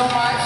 so much.